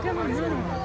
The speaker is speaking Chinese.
电动车呢